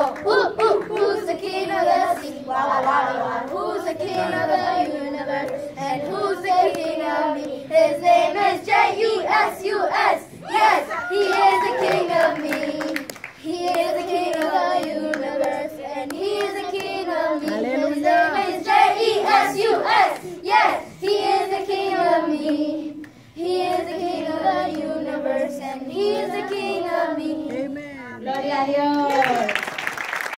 Who's the king of the sea? Who's the king of the universe? And who's the king of me? His name is J U S U S. Yes, he is the king of me. He is the king of the universe. And he is the king of me. His name is J-E-S-U-S. Yes, he is the king of me. He is the king of the universe. And he is the king of me. Amen. Gloria a Dios.